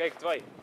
que é que te veio?